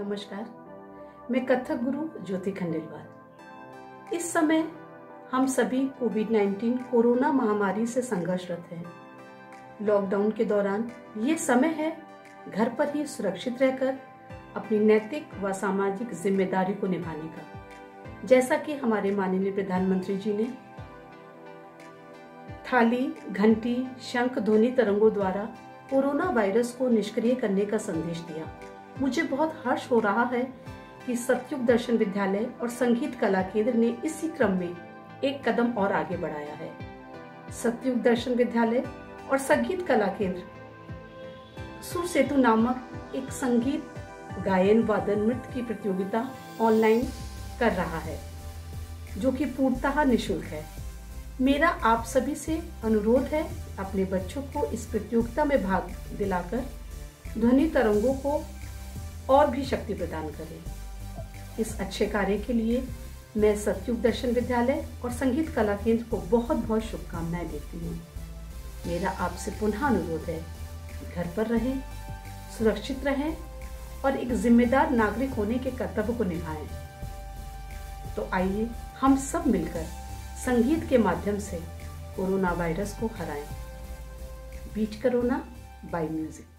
नमस्कार। मैं कथक गुरु ज्योति खंडेलवाल। इस समय हम सभी कोविड 19 कोरोना महामारी से संघर्षरत हैं। लॉकडाउन के दौरान ये समय है घर पर ही सुरक्षित रहकर अपनी नैतिक व सामाजिक ज़िम्मेदारी को निभाने का। जैसा कि हमारे माननीय प्रधानमंत्री जी ने थाली, घंटी, शंख, ध्वनि तरंगों द्वारा कोरोना वायरस को निष्क्रिय करने का संदेश दिया। मुझे बहुत हर्ष हो रहा है कि सतयुग दर्शन विद्यालय और संगीत कला केंद्र ने इसी क्रम में एक कदम और आगे बढ़ाया है। सतयुग दर्शन विद्यालय और संगीत कला केंद्र। सुर सेतु नामक एक संगीत, गायन वादन नृत्य की प्रतियोगिता ऑनलाइन कर रहा है, जो कि पूर्णतः निशुल्क है। मेरा आप सभी से अनुरोध है अपने बच्चों को इस प्रतियोगिता में भाग दिलाकर ध्वनि तरंगों को और भी शक्ति प्रदान करें। इस अच्छे कार्य के लिए मैं सत्युग दर्शन विद्यालय और संगीत कला केंद्र को बहुत बहुत शुभकामनाएँ देती हूँ। मेरा आपसे पुनः अनुरोध है घर पर रहें, सुरक्षित रहें और एक जिम्मेदार नागरिक होने के कर्तव्य को निभाएँ। तो आइए हम सब मिलकर संगीत के माध्यम से कोरोना वायरस को हराएँ। Beat corona by music.